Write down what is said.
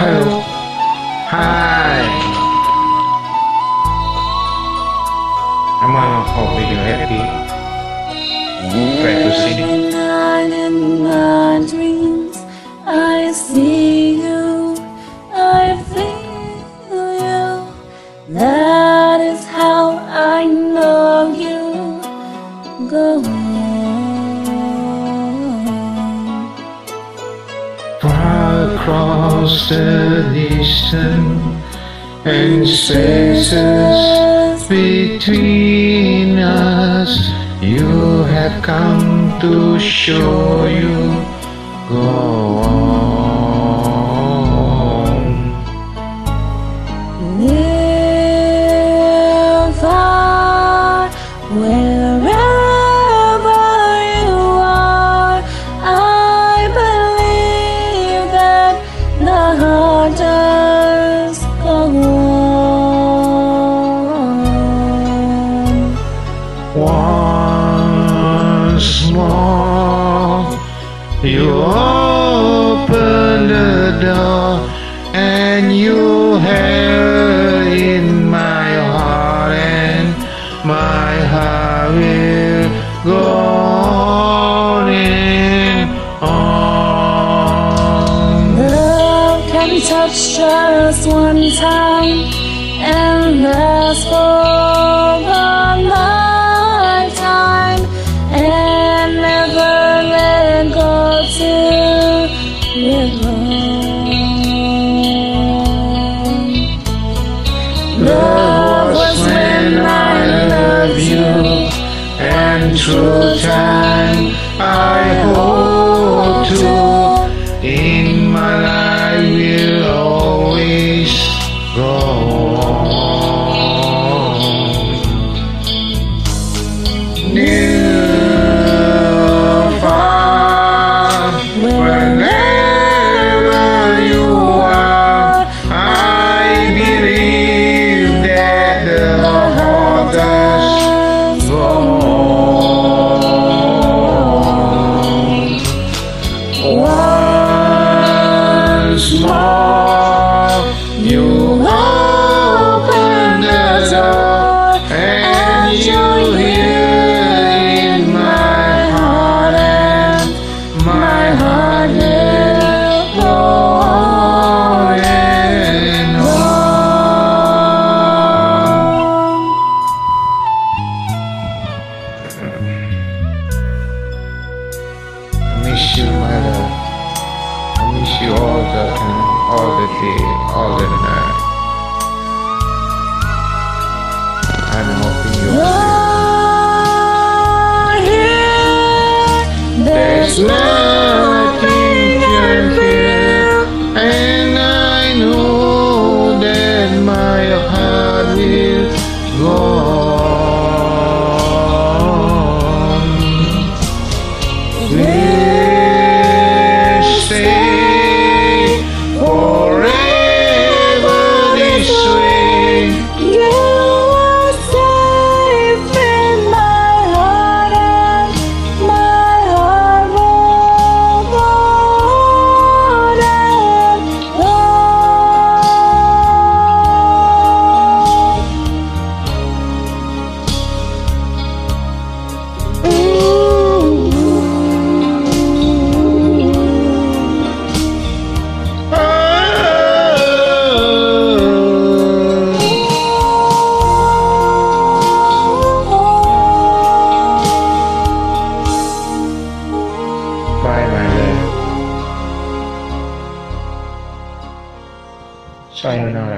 Hi. Come on, a hope you happy. Try to sing. Night in my dreams, I see you, I feel you. That is how I know you. Go across the distance and spaces between us, you have come to show you. Go on. Near, you open the door and you held in my heart, and my heart will go on and on. Love can touch just one time and last for a lifetime Love was when I loved you, and through time I hope miss you, my love. I miss you all the time, all the day, all the night. I'm hoping you're here. There's nothing 啥嬴政来